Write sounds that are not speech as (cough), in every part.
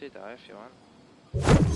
Say that if you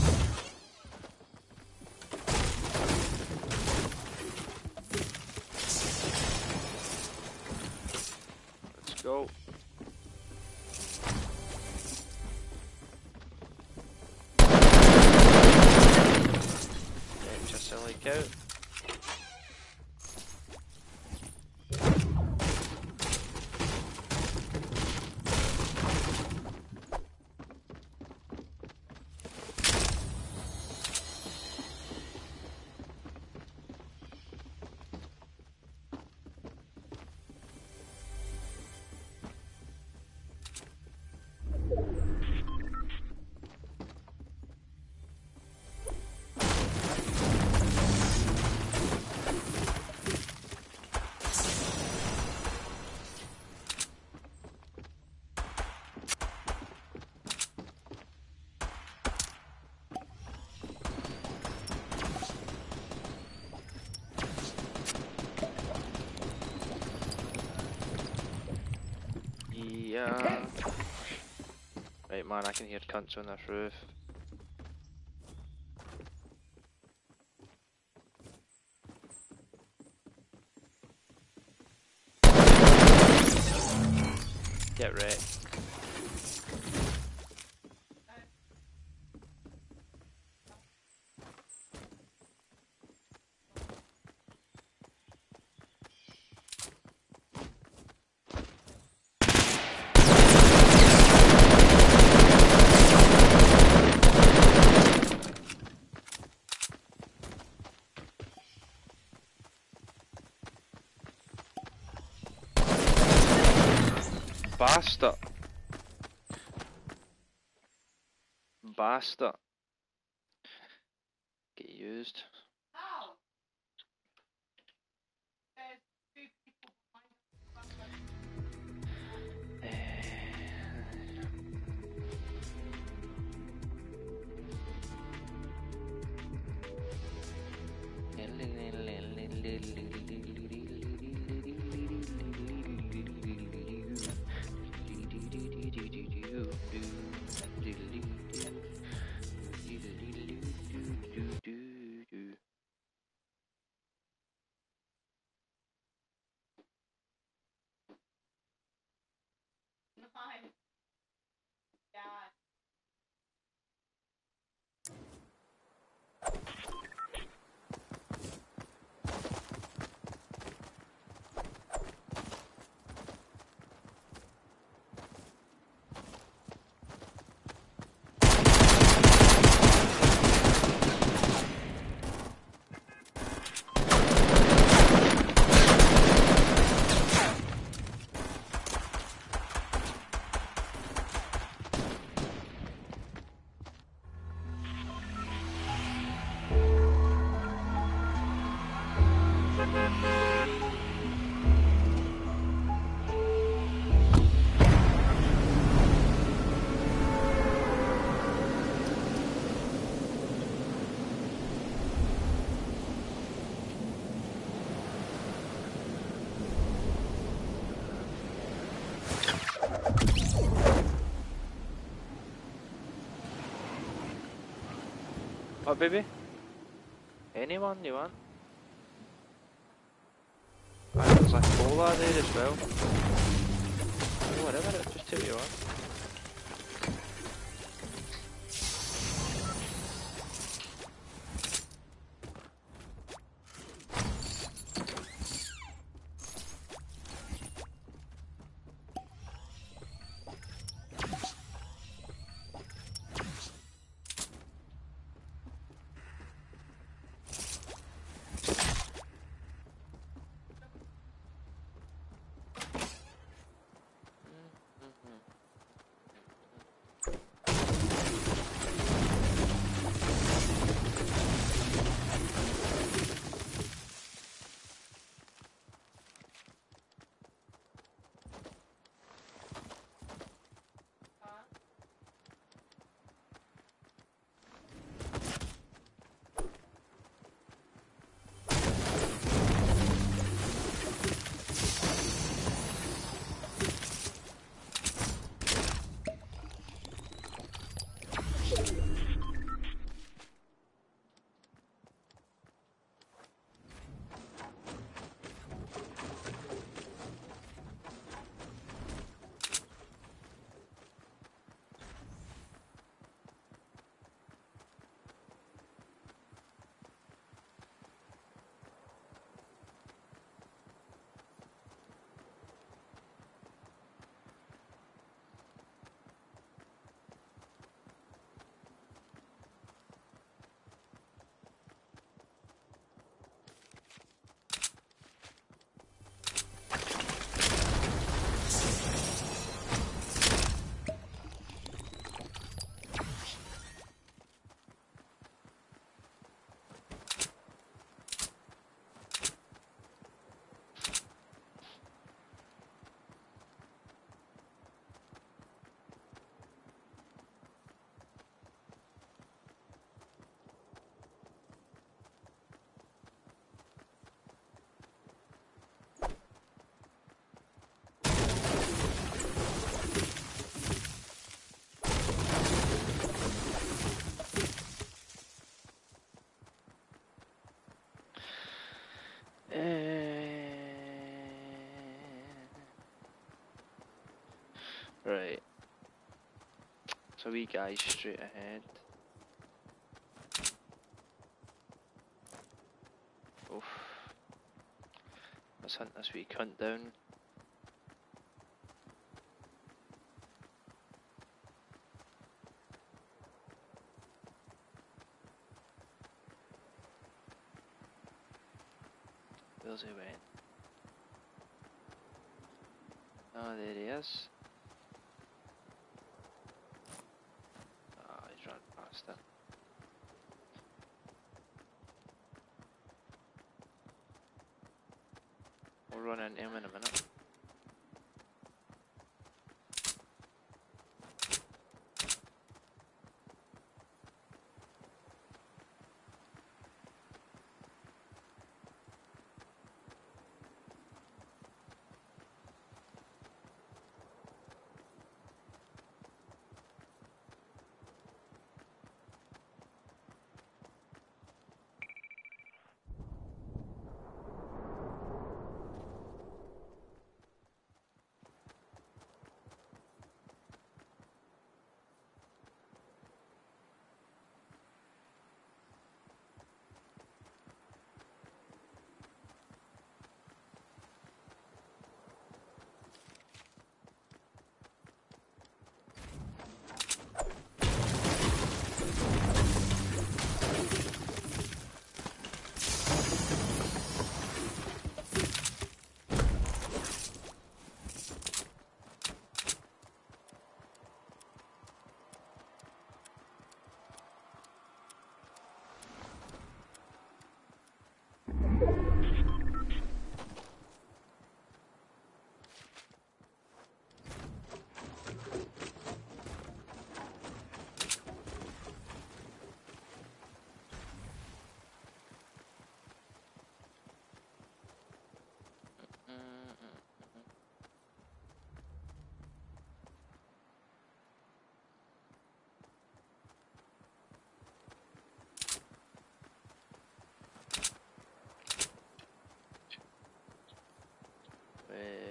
Yeah. Right, man, I can hear cunts on this roof. Bastard. What, baby? Anyone you want? Right, there's like cola there as well. Oh, whatever, just what you want. Right. So we guys straight ahead. Oof. Let's hunt this wee cunt down. Where's he went? Oh, there he is. Run into him in a minute. Eh,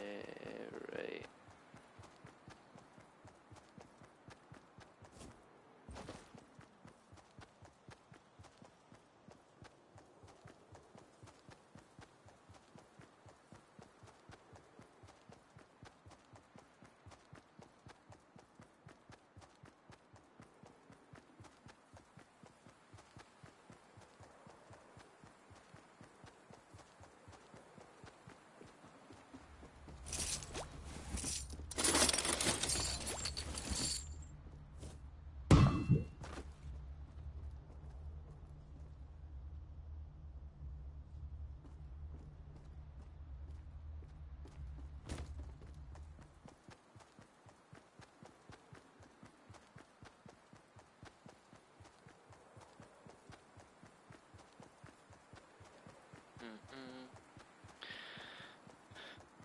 Mm-hmm.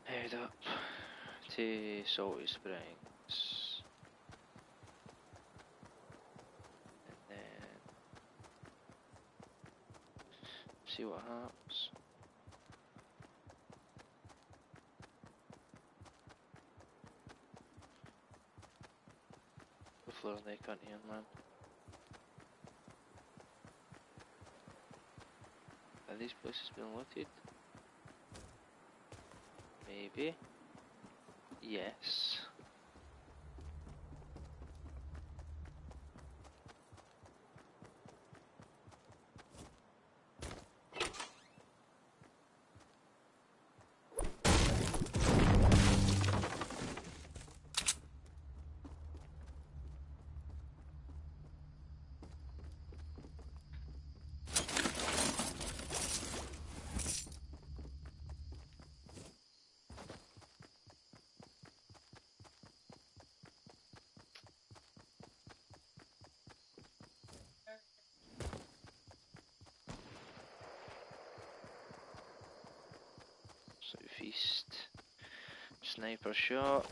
Head up to Salty Springs. And then see what happens. Hopefully they can't hear man. Are these places been looted? Maybe. Yes. Sniper shot.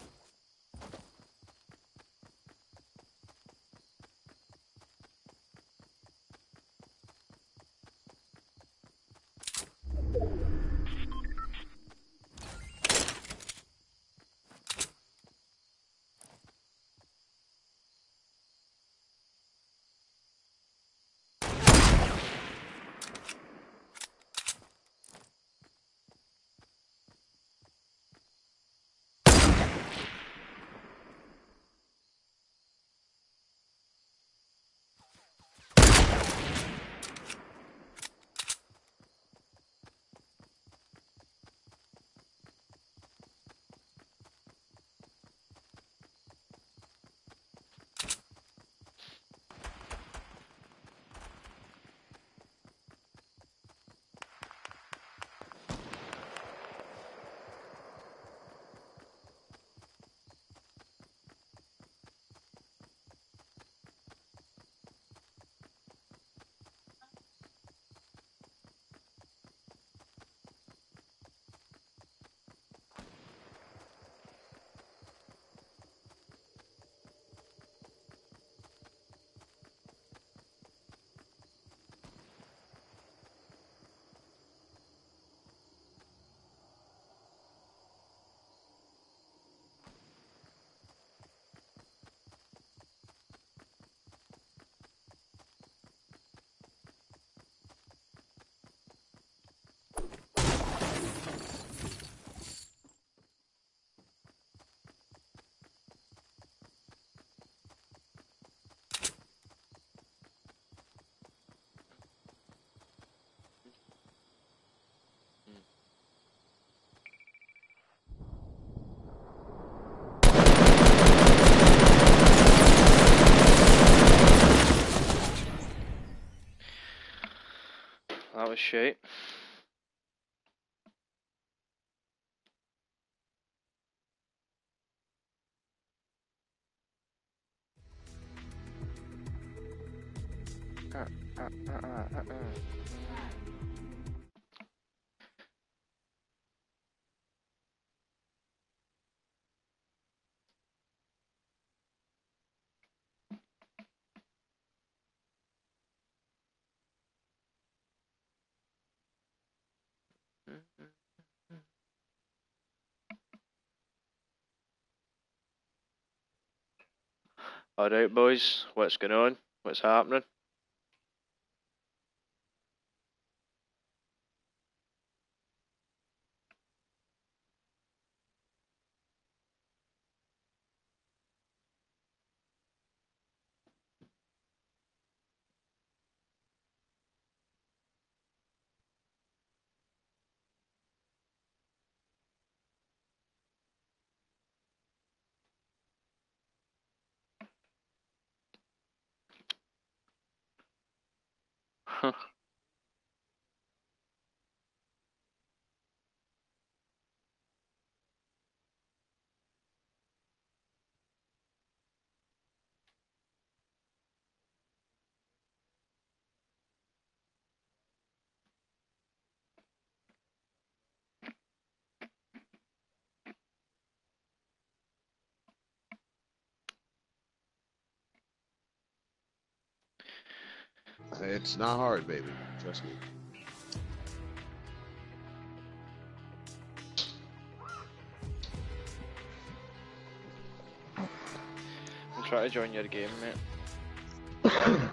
Shit. Uh, uh, uh, uh. Alright, boys, what's going on? What's happening? It's not hard, baby. Trust me. I'm trying to join your game, mate. (coughs)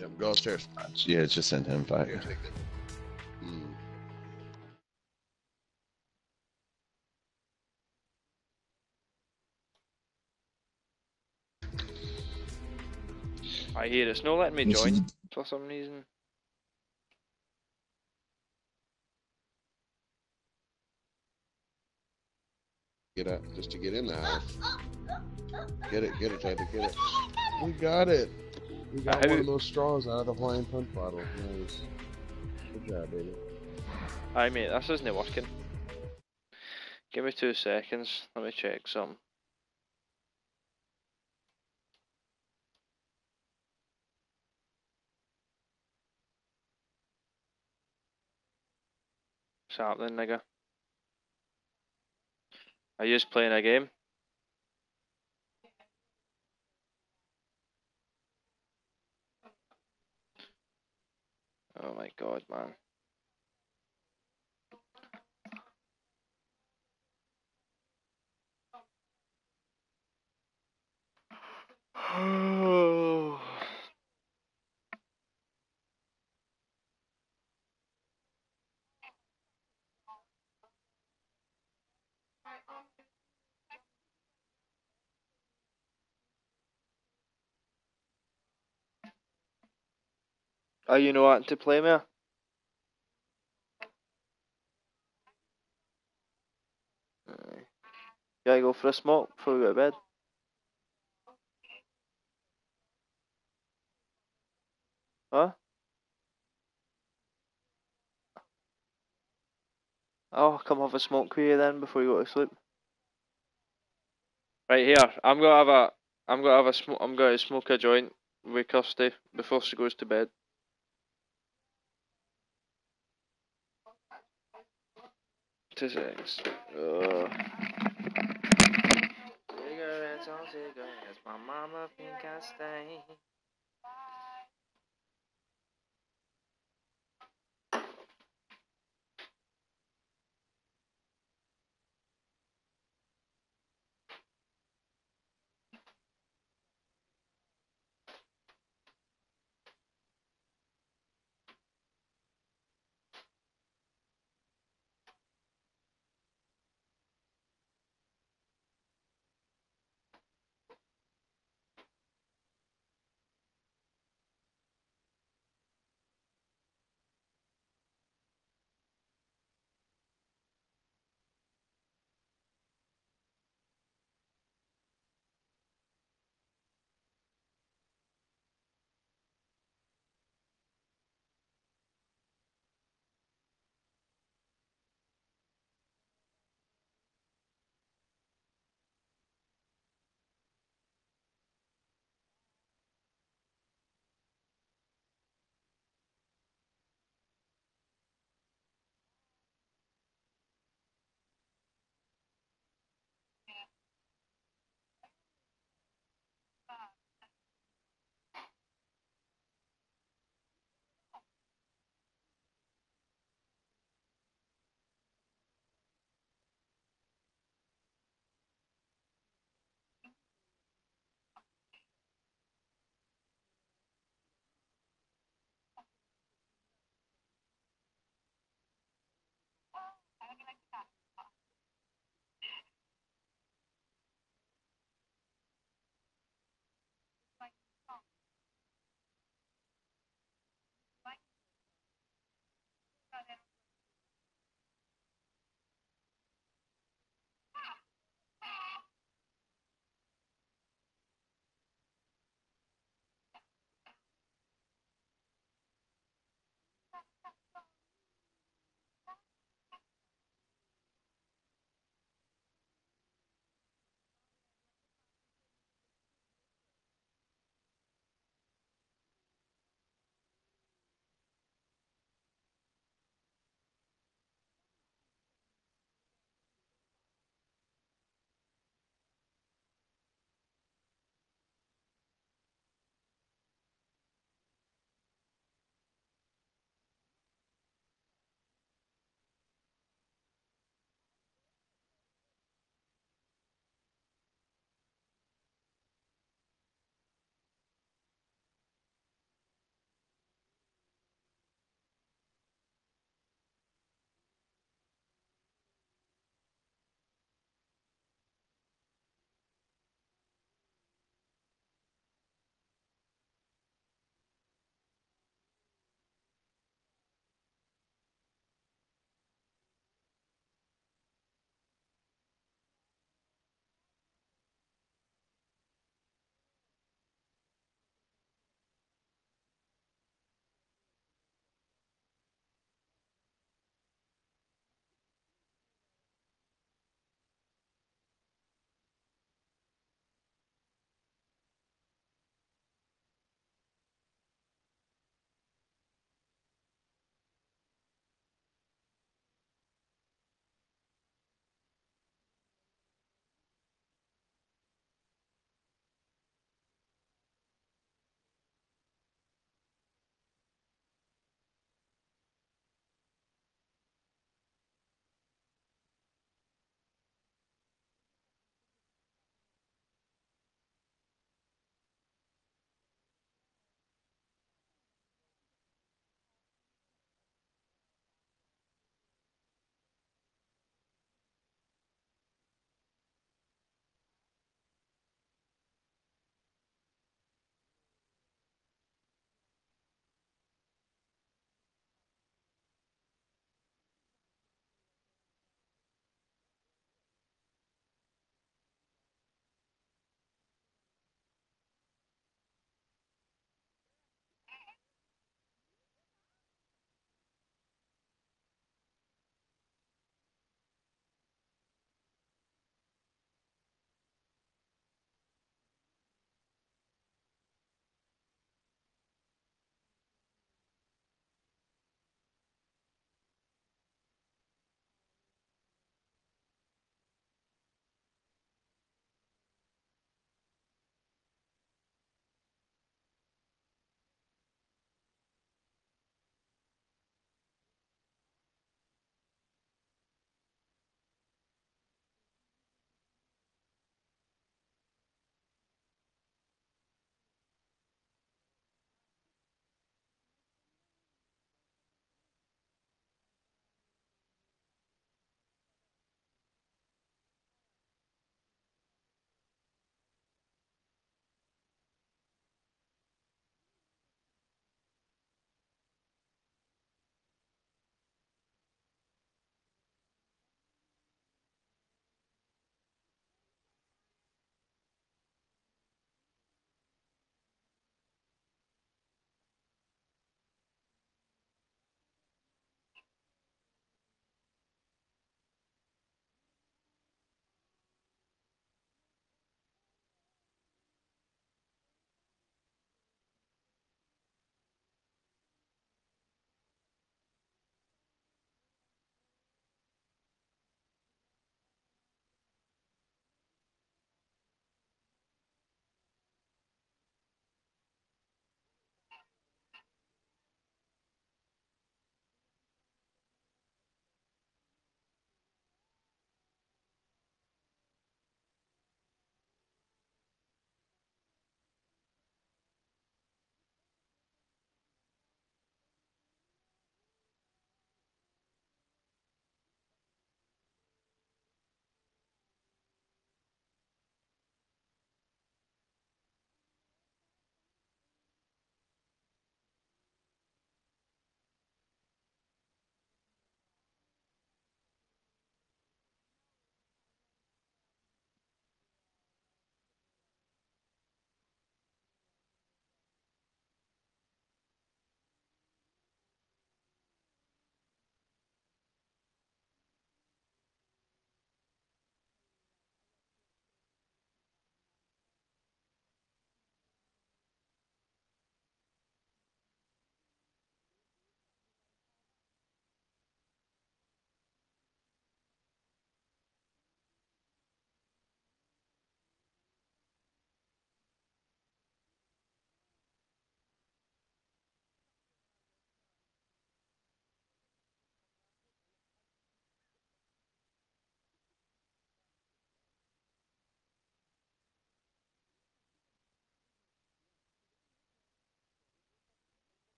Yep, go upstairs. Yeah, just send him Here, take. Mm. I hear it's not letting me This is- join for some reason. Get up just to get in the house. Get it, get it, Tyler, get it. We got it. We got one of those straws out of the Hawaiian punch bottle. Nice. Good job, baby. Aye, mate, this isn't working. Give me two seconds. Let me check something. What's happening, nigga? Are you just playing a game? Oh my god, man. (sighs) (sighs) Are you know what to play me? Aye. Go for a smoke before we go to bed. Huh? Oh, come have a smoke with you then before you go to sleep. Right here, I'm gonna have a, I'm gonna have a smoke. I'm gonna smoke a joint with Kirsty before she goes to bed. Two seconds. Uh. Cigarettes on cigarettes, my mama think I stay.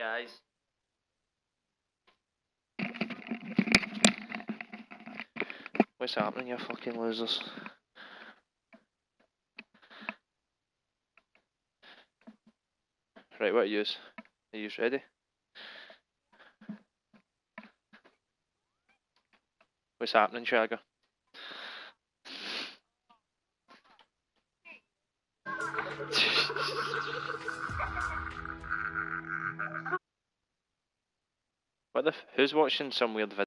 Guys. What's happening, you fucking losers? Right, what are yous? Are yous ready? What's happening, Shagger? Who's watching some weird?